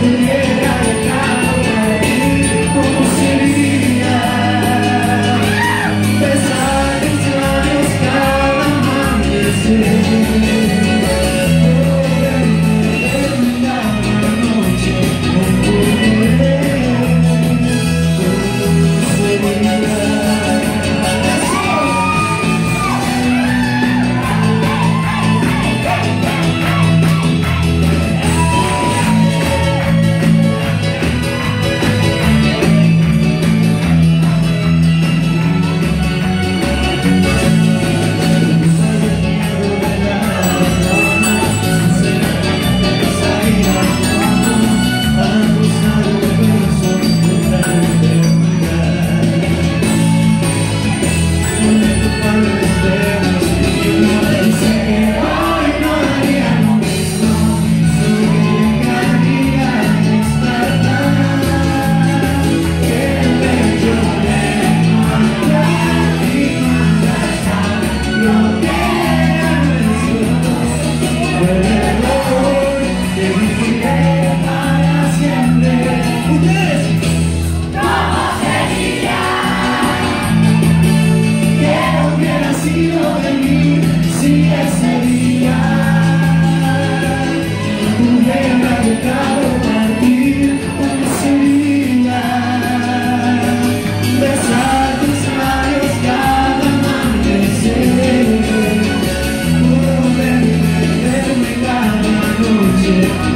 Yeah.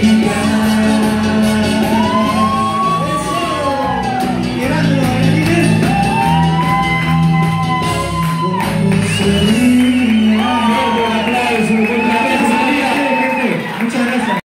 Yeah.